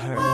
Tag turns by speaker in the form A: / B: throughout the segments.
A: her.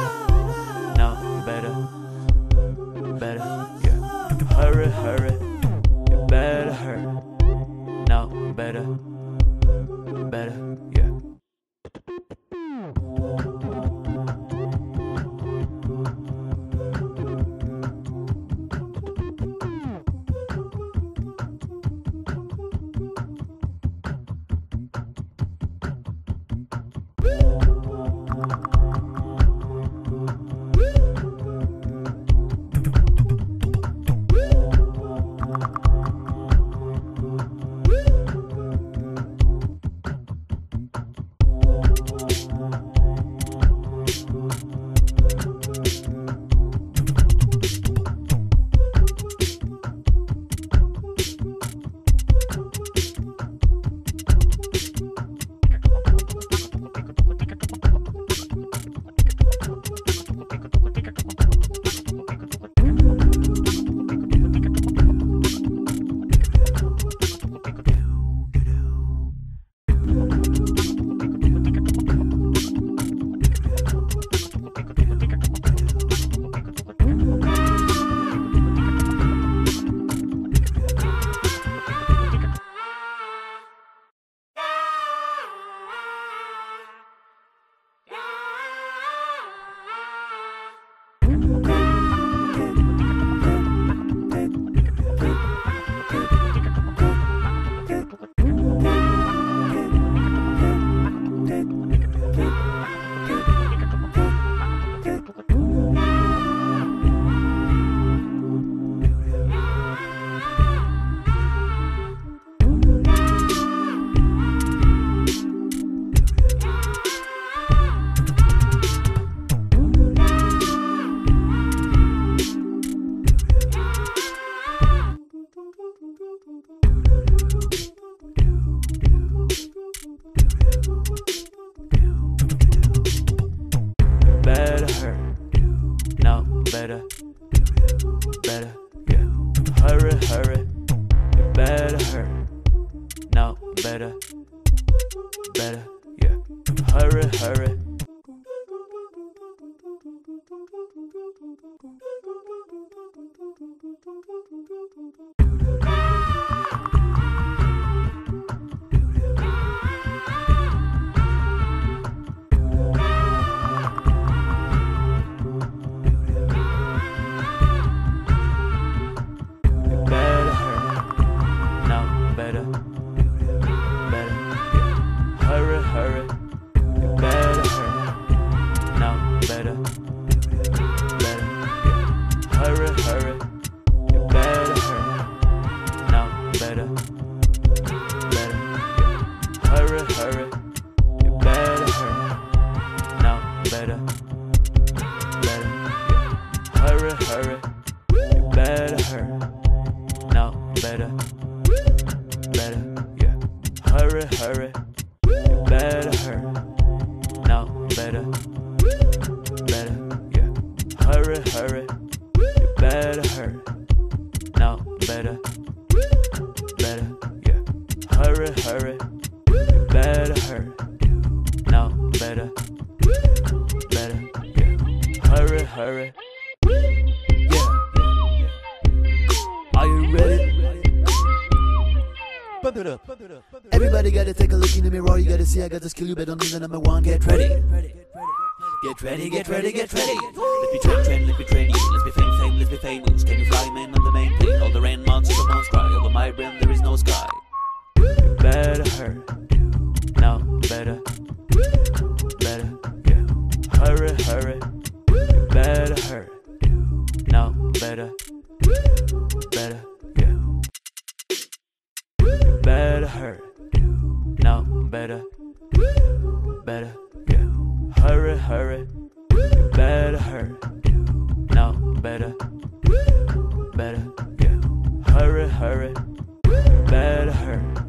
A: better, yeah. Hurry, hurry, you better hurry. Better, better, yeah. Hurry, hurry. better. Ready,
B: get ready,
A: Hurry, better hurry.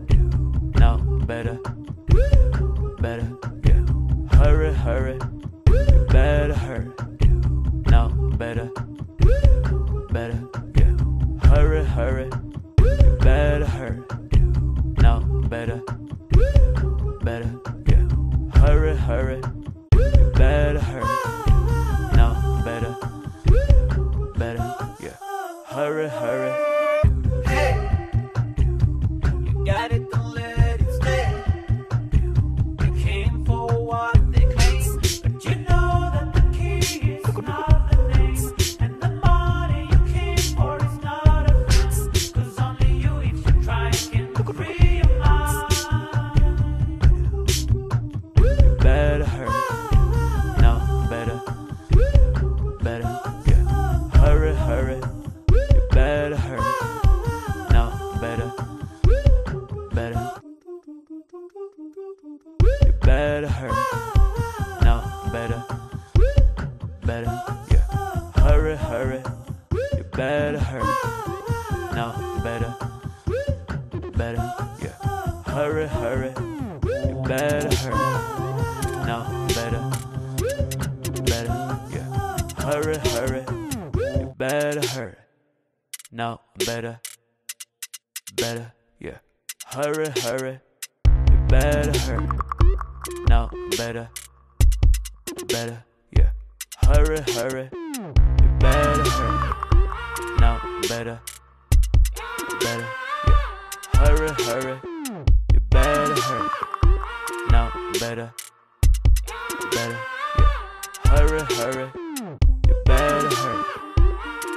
A: Better, yeah. Hurry, hurry,
C: you
A: better hurry. Now better, better, yeah. Hurry, hurry, you better hurry. Now better, better, yeah. Hurry, hurry, you better hurry. Now better, better, yeah. Hurry, hurry, you better hurry. Now better, better. Hurry, hurry, you better hurry. Now better, better, yeah. Hurry, hurry, you better hurry. Now better better, yeah. Hurry, hurry, you better hurry.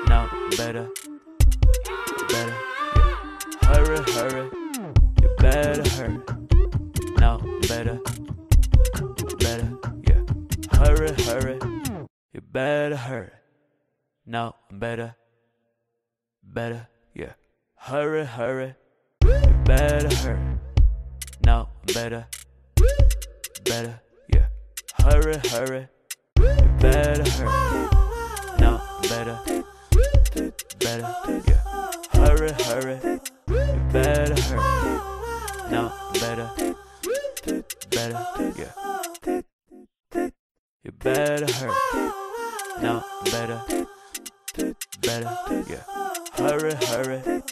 A: Now better, better, yeah. Hurry, hurry, you better hurry. Now better, better, yeah. Hurry, hurry, better hurry. Now better, better, yeah. Hurry, hurry, better hurry. Now better, better, yeah. Hurry, hurry, better hurry. Now better, better, yeah. Hurry, hurry, better hurry. Now better, better, yeah. You better hurry. Now better, better, yeah. Hurry, hurry.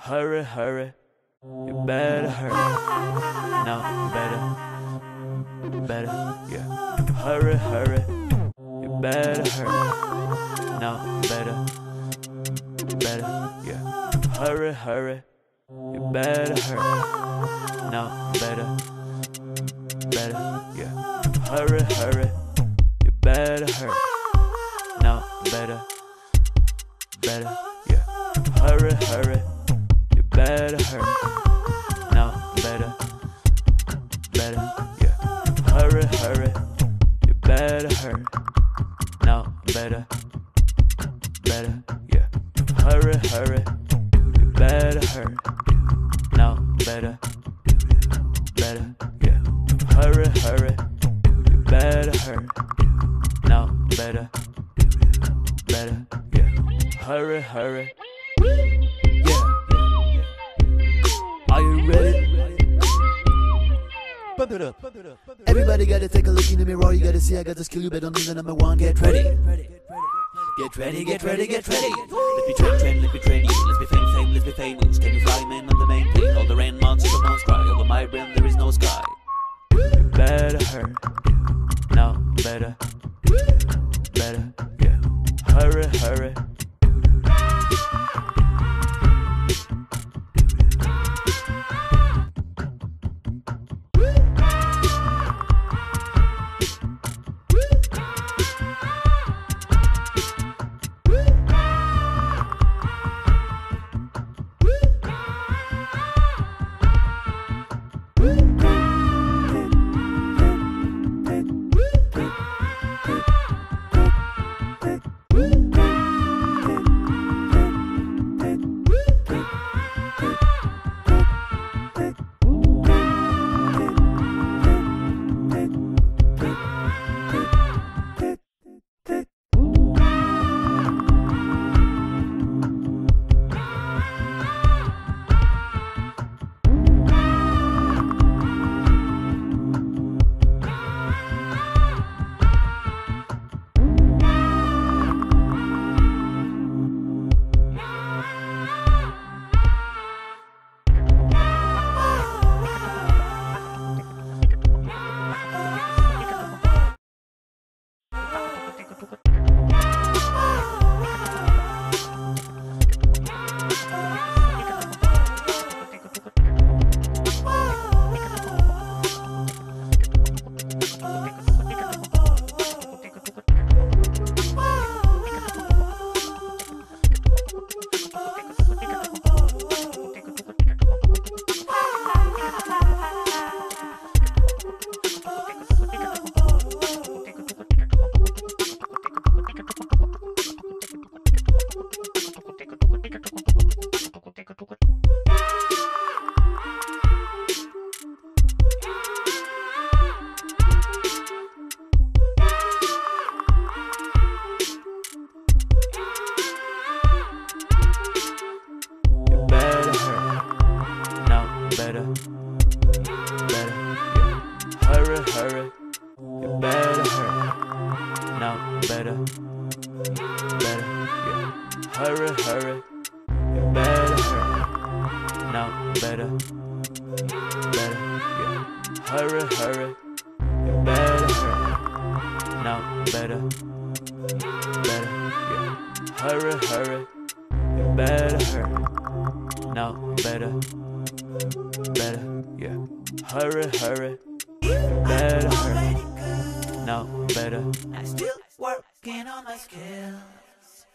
A: Hurry, hurry. You better hurry. No, better. Better, yeah. Hurry, hurry. You better hurry. No, better. Better, yeah. Hurry, hurry. You better hurry. No, better. Better, yeah. Hurry, hurry. You better hurry. No, better. Better, yeah. Hurry, hurry. Better. No, better. Better,
B: see I got the skill. You better need the number one. Get ready. Get ready, get ready, get ready.
D: Let's be train, train, let's be train. Let's be fame, fame, let's be famous. Can you fly, man, on the main plane? All the rain monsters, the monsters cry. Over my brain, there is no sky.
A: Better hurry. No, better. Better, yeah. Hurry, hurry. Better. Hurry, hurry. Hurry, hurry. Better hurry. No, better.
C: I'm still working on my skills.